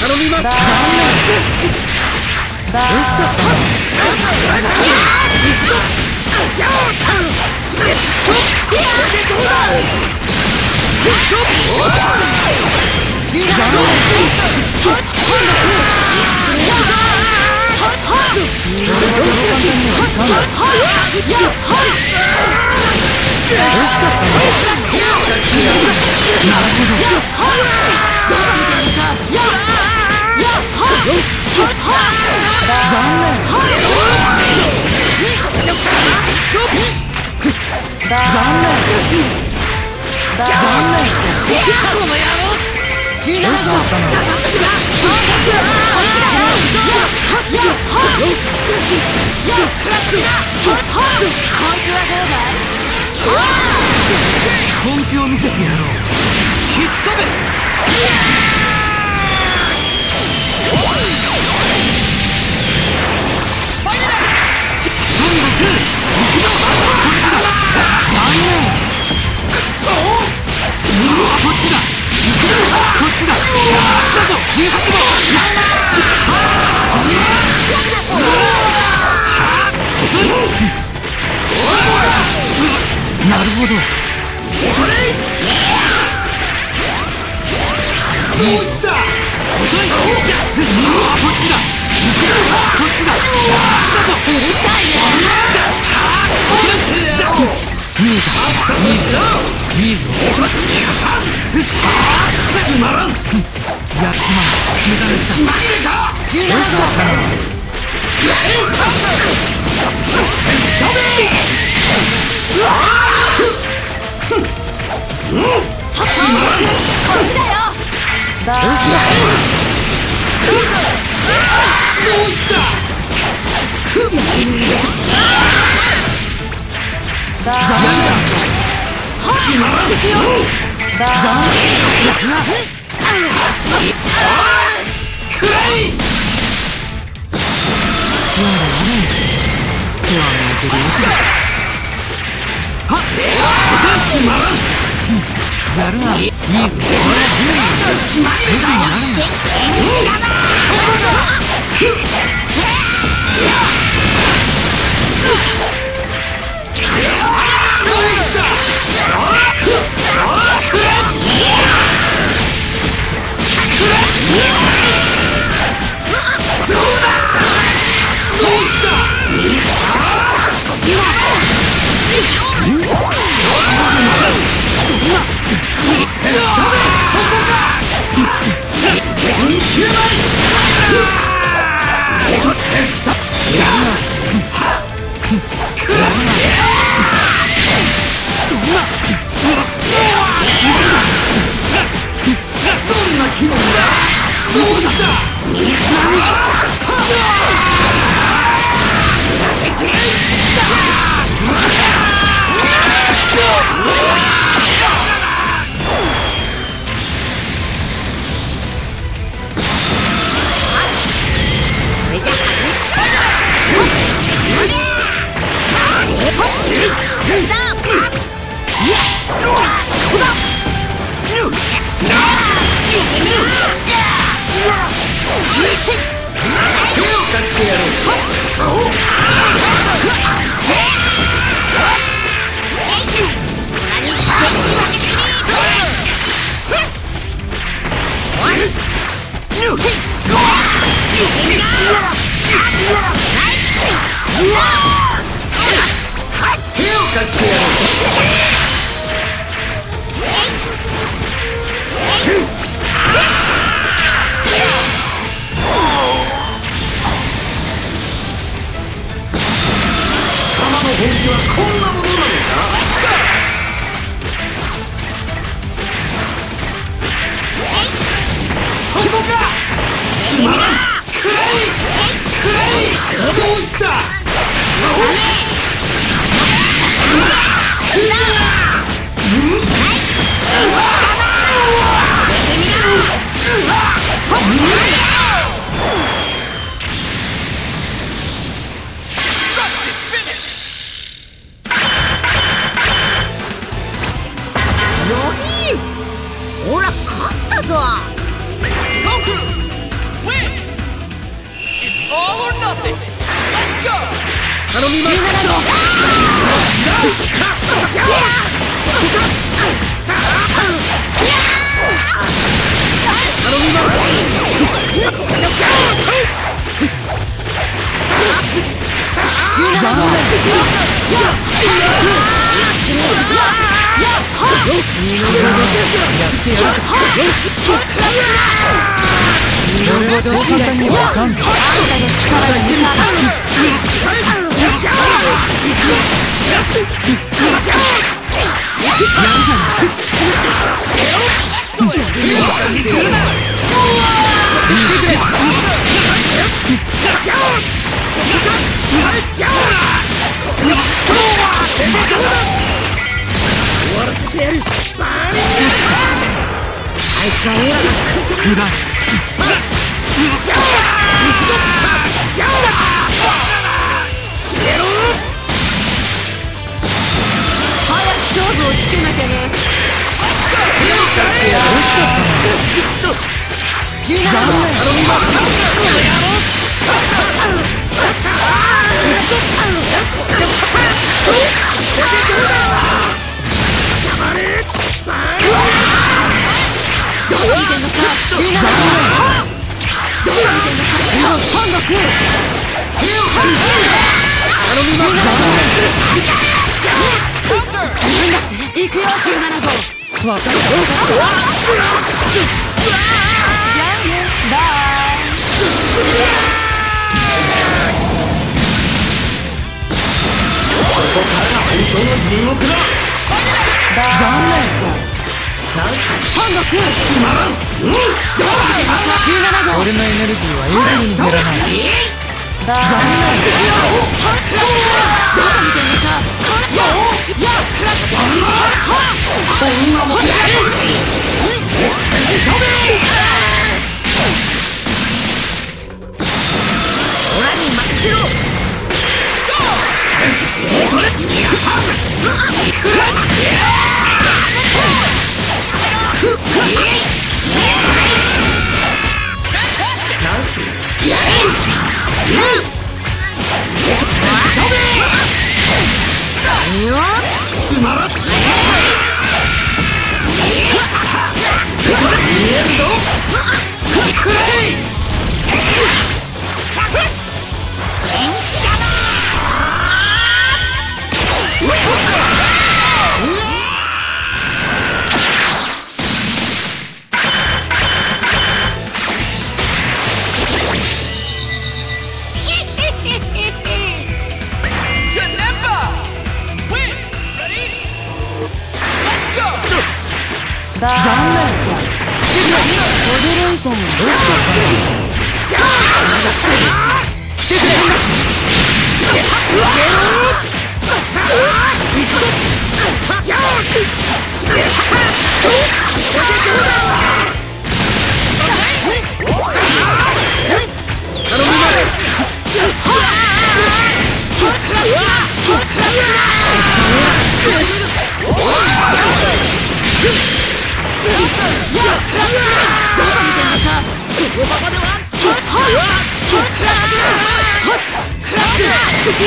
頼みます残念だ惜しかった本気を見せてやろうキス飛べなるほどうしたたいいぞつまらんやつまん無駄でした17番こっちだよだどうしただだくん!そこかはこんなものなのかかつまらんくらいくらいどうしたくそうわうわ俺はどう簡単にはあかんぞあんたの力が抜かくらい早く勝負をつけなきゃね17号どのさ17号どこかるじゃあねバイ本当の地獄だ残念。孫悟空しまらん17号俺のエネルギーは。エグに減らない残念どこ見てんのさよしやクラッシュこんなもんオ残念驚いたよ本当の地獄だ行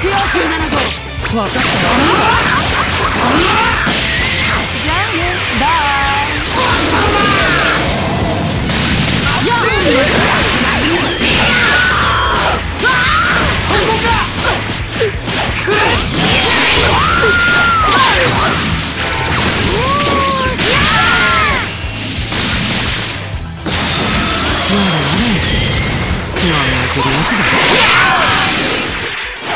くよ17号わかった。じゃあねバイつまんないけどやつだ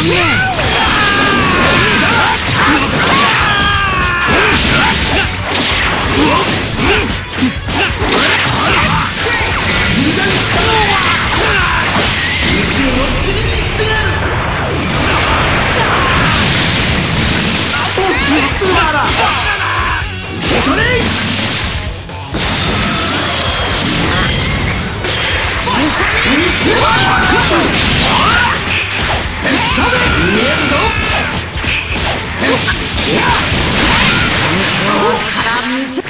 残念力見せ